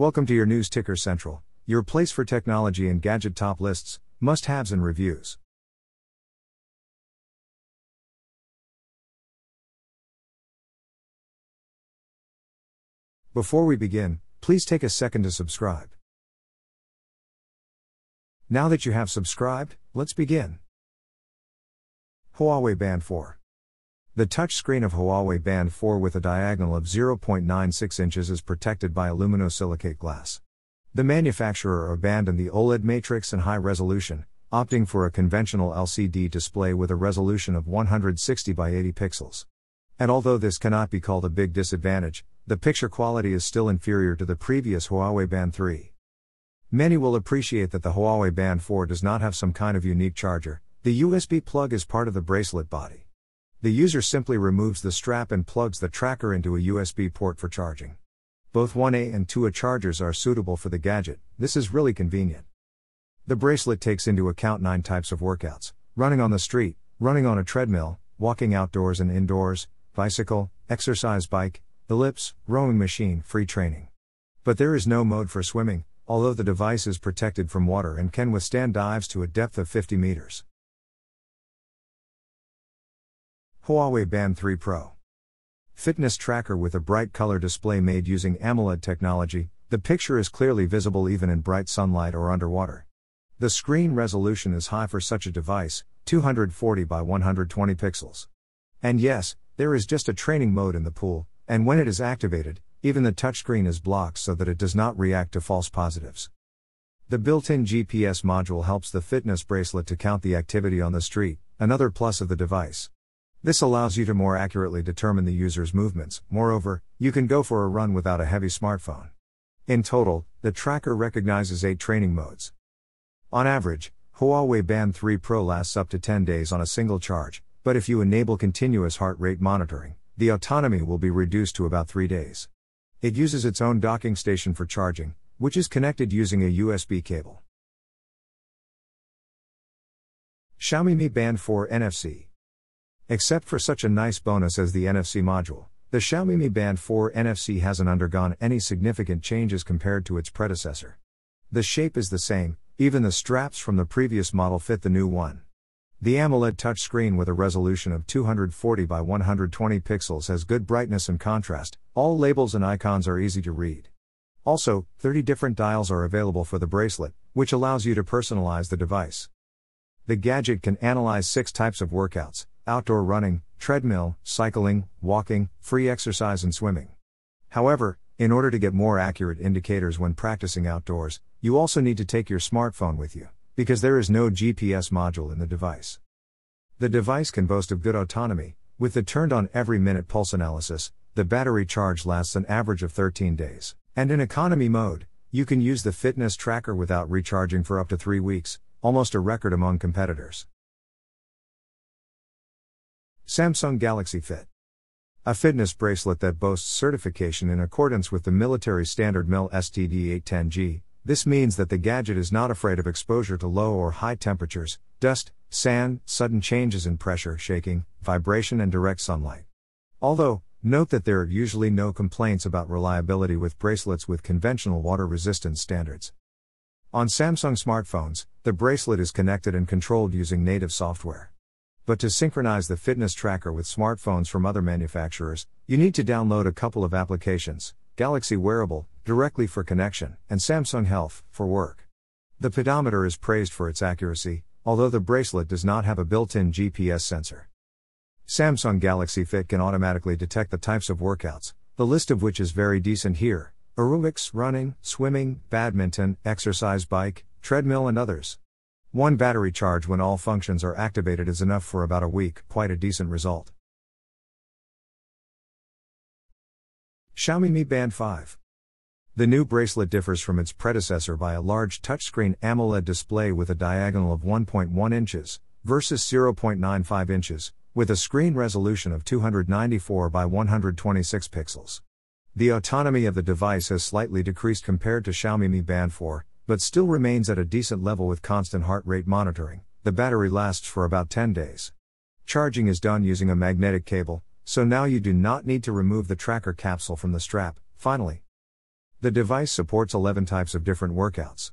Welcome to your News Ticker Central, your place for technology and gadget top lists, must haves, and reviews. Before we begin, please take a second to subscribe. Now that you have subscribed, let's begin. Huawei Band 4. The touchscreen of Huawei Band 4 with a diagonal of 0.96 inches is protected by aluminosilicate glass. The manufacturer abandoned the OLED matrix and high resolution, opting for a conventional LCD display with a resolution of 160 by 80 pixels. And although this cannot be called a big disadvantage, the picture quality is still inferior to the previous Huawei Band 3. Many will appreciate that the Huawei Band 4 does not have some kind of unique charger, the USB plug is part of the bracelet body. The user simply removes the strap and plugs the tracker into a USB port for charging. Both 1A and 2A chargers are suitable for the gadget, this is really convenient. The bracelet takes into account nine types of workouts running on the street, running on a treadmill, walking outdoors and indoors, bicycle, exercise bike, ellipse, rowing machine, free training. But there is no mode for swimming, although the device is protected from water and can withstand dives to a depth of 50 meters. Huawei Band 3 Pro. Fitness tracker with a bright color display made using AMOLED technology, the picture is clearly visible even in bright sunlight or underwater. The screen resolution is high for such a device, 240 by 120 pixels. And yes, there is just a training mode in the pool, and when it is activated, even the touchscreen is blocked so that it does not react to false positives. The built in GPS module helps the fitness bracelet to count the activity on the street, another plus of the device. This allows you to more accurately determine the user's movements, moreover, you can go for a run without a heavy smartphone. In total, the tracker recognizes 8 training modes. On average, Huawei Band 3 Pro lasts up to 10 days on a single charge, but if you enable continuous heart rate monitoring, the autonomy will be reduced to about 3 days. It uses its own docking station for charging, which is connected using a USB cable. Xiaomi Mi Band 4 NFC Except for such a nice bonus as the NFC module, the Xiaomi Mi Band 4 NFC hasn't undergone any significant changes compared to its predecessor. The shape is the same, even the straps from the previous model fit the new one. The AMOLED touchscreen with a resolution of 240 by 120 pixels has good brightness and contrast, all labels and icons are easy to read. Also, 30 different dials are available for the bracelet, which allows you to personalize the device. The gadget can analyze six types of workouts outdoor running, treadmill, cycling, walking, free exercise, and swimming. However, in order to get more accurate indicators when practicing outdoors, you also need to take your smartphone with you, because there is no GPS module in the device. The device can boast of good autonomy, with the turned on every minute pulse analysis, the battery charge lasts an average of 13 days, and in economy mode, you can use the fitness tracker without recharging for up to 3 weeks, almost a record among competitors. Samsung Galaxy Fit. A fitness bracelet that boasts certification in accordance with the military standard MIL STD 810G. This means that the gadget is not afraid of exposure to low or high temperatures, dust, sand, sudden changes in pressure, shaking, vibration, and direct sunlight. Although, note that there are usually no complaints about reliability with bracelets with conventional water resistance standards. On Samsung smartphones, the bracelet is connected and controlled using native software. But to synchronize the fitness tracker with smartphones from other manufacturers, you need to download a couple of applications Galaxy Wearable, directly for connection, and Samsung Health, for work. The pedometer is praised for its accuracy, although the bracelet does not have a built in GPS sensor. Samsung Galaxy Fit can automatically detect the types of workouts, the list of which is very decent here aerobics, running, swimming, badminton, exercise bike, treadmill, and others. One battery charge when all functions are activated is enough for about a week, quite a decent result. Xiaomi Mi Band 5. The new bracelet differs from its predecessor by a large touchscreen AMOLED display with a diagonal of 1.1 inches versus 0.95 inches, with a screen resolution of 294 by 126 pixels. The autonomy of the device has slightly decreased compared to Xiaomi Mi Band 4, but still remains at a decent level with constant heart rate monitoring. The battery lasts for about 10 days. Charging is done using a magnetic cable, so now you do not need to remove the tracker capsule from the strap. Finally, The device supports 11 types of different workouts.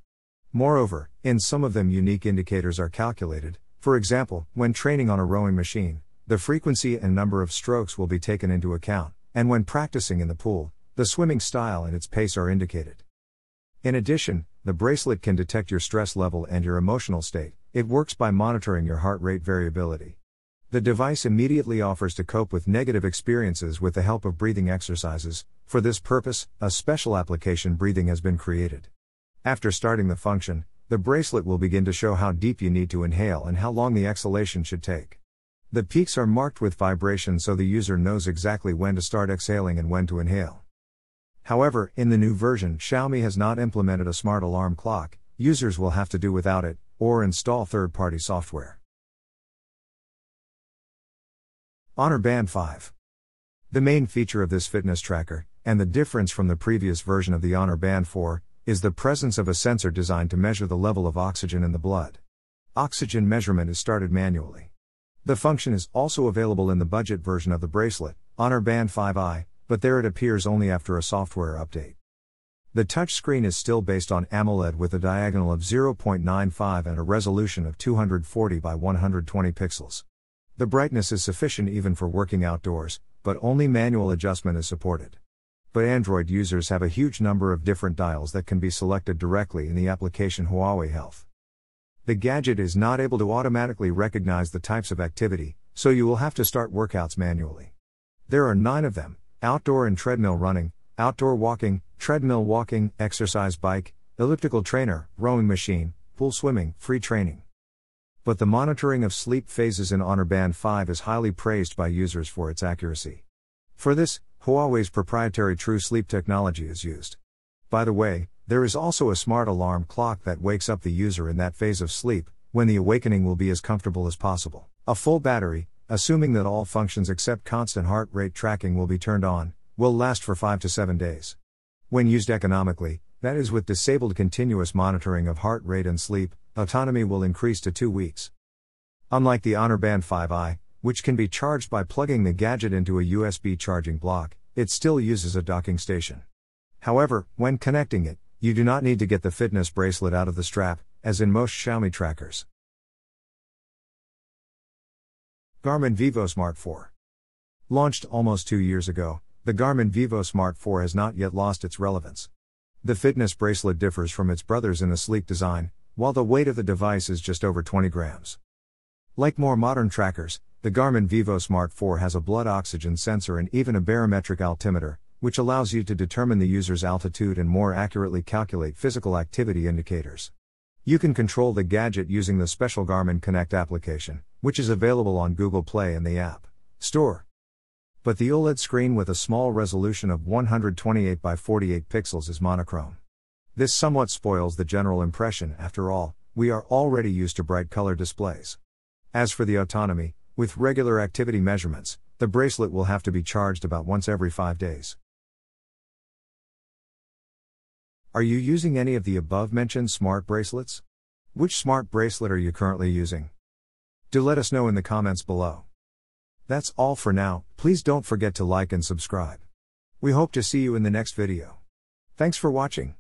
Moreover, in some of them, unique indicators are calculated. For example, when training on a rowing machine, the frequency and number of strokes will be taken into account, and when practicing in the pool, the swimming style and its pace are indicated. In addition, the bracelet can detect your stress level and your emotional state, it works by monitoring your heart rate variability. The device immediately offers to cope with negative experiences with the help of breathing exercises. For this purpose, a special application breathing has been created. After starting the function, the bracelet will begin to show how deep you need to inhale and how long the exhalation should take. The peaks are marked with vibration so the user knows exactly when to start exhaling and when to inhale. However, in the new version, Xiaomi has not implemented a smart alarm clock, users will have to do without it, or install third party software. Honor Band 5. The main feature of this fitness tracker, and the difference from the previous version of the Honor Band 4, is the presence of a sensor designed to measure the level of oxygen in the blood. Oxygen measurement is started manually. The function is also available in the budget version of the bracelet, Honor Band 5i, but there it appears only after a software update. The touchscreen is still based on AMOLED with a diagonal of 0.95 and a resolution of 240 by 120 pixels. The brightness is sufficient even for working outdoors, but only manual adjustment is supported. But Android users have a huge number of different dials that can be selected directly in the application Huawei Health. The gadget is not able to automatically recognize the types of activity, so you will have to start workouts manually. There are nine of them, outdoor and treadmill running, outdoor walking, treadmill walking, exercise bike, elliptical trainer, rowing machine, pool swimming, free training. But the monitoring of sleep phases in Honor Band 5 is highly praised by users for its accuracy. For this, Huawei's proprietary True Sleep technology is used. By the way, there is also a smart alarm clock that wakes up the user in that phase of sleep, when the awakening will be as comfortable as possible. A full battery, assuming that all functions except constant heart rate tracking will be turned on, will last for 5 to 7 days. When used economically, that is with disabled continuous monitoring of heart rate and sleep, autonomy will increase to 2 weeks. Unlike the Honor Band 5i, which can be charged by plugging the gadget into a USB charging block, it still uses a docking station. However, when connecting it, you do not need to get the fitness bracelet out of the strap, as in most Xiaomi trackers. Garmin VivoSmart 4. Launched almost two years ago, the Garmin VivoSmart 4 has not yet lost its relevance. The fitness bracelet differs from its brothers in a sleek design, while the weight of the device is just over 20 grams. Like more modern trackers, the Garmin VivoSmart 4 has a blood oxygen sensor and even a barometric altimeter, which allows you to determine the user's altitude and more accurately calculate physical activity indicators. You can control the gadget using the special Garmin Connect application, which is available on Google Play and the App Store. But the OLED screen with a small resolution of 128 by 48 pixels is monochrome. This somewhat spoils the general impression, after all, we are already used to bright color displays. As for the autonomy, with regular activity measurements, the bracelet will have to be charged about once every five days. Are you using any of the above mentioned smart bracelets? Which smart bracelet are you currently using? Do let us know in the comments below. That's all for now, please don't forget to like and subscribe. We hope to see you in the next video. Thanks for watching.